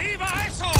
¡Arriba eso!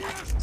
Yes!